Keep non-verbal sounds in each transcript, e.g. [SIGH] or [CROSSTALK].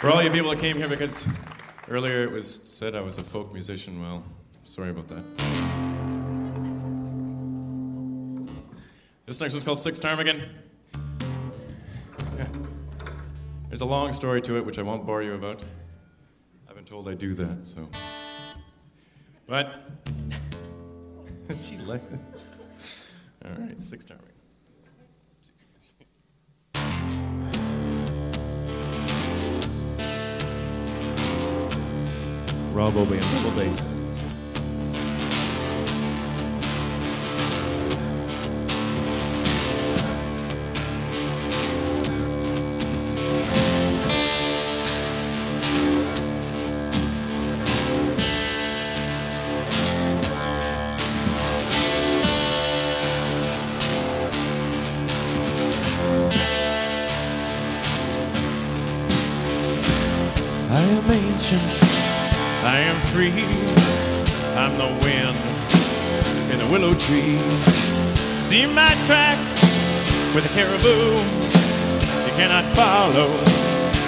For all you people that came here, because earlier it was said I was a folk musician, well, sorry about that. This next one's called Six Ptarmigan. [LAUGHS] There's a long story to it, which I won't bore you about. I've been told I do that, so. But [LAUGHS] she left. All right, Six Ptarmigan. Rob Obey um on double bass. Ancient, I am free. I'm the wind in a willow tree. See my tracks with a caribou. You cannot follow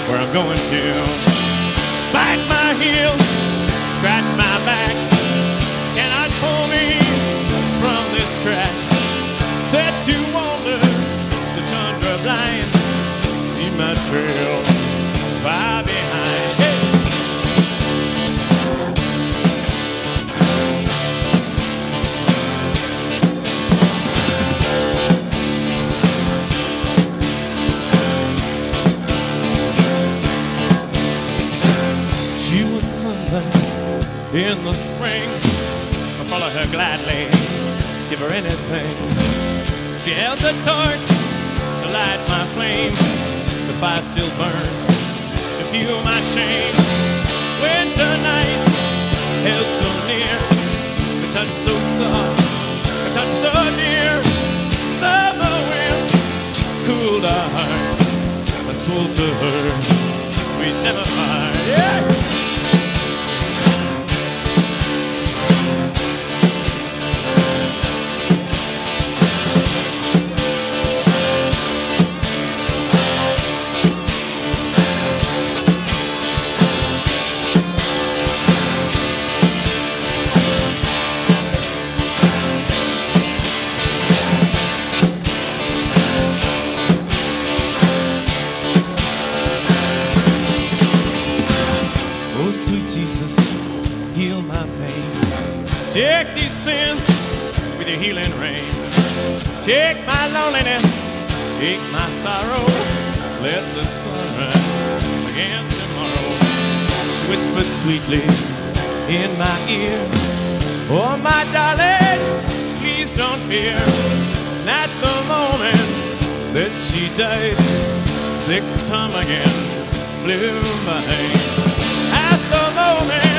where I'm going to. Bite my heels, scratch my back. Cannot pull me from this track. Set to wander, the tundra blind. See my trail far Sunburned in the spring. I follow her gladly, give her anything. She held the torch to light my flame. The fire still burns to fuel my shame. Winter nights held so near, a touch so soft, a touch so dear. Summer winds cooled our hearts. I swore to her we'd never part. Take these sins with your healing rain. Take my loneliness, take my sorrow. Let the sunrise again tomorrow. She whispered sweetly in my ear. Oh, my darling, please don't fear. And at the moment that she died, six ptarmigan flew by. At the moment